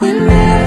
Whenever